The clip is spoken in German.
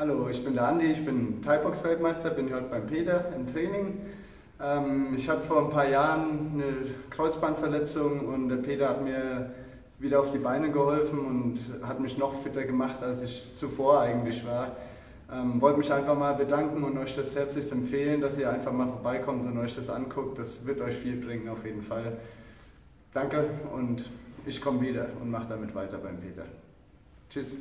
Hallo, ich bin der Andi, ich bin Thai-Box-Weltmeister, bin heute beim Peter im Training. Ähm, ich hatte vor ein paar Jahren eine Kreuzbandverletzung und der Peter hat mir wieder auf die Beine geholfen und hat mich noch fitter gemacht, als ich zuvor eigentlich war. Ähm, wollte mich einfach mal bedanken und euch das herzlich empfehlen, dass ihr einfach mal vorbeikommt und euch das anguckt. Das wird euch viel bringen auf jeden Fall. Danke und ich komme wieder und mache damit weiter beim Peter. Tschüss.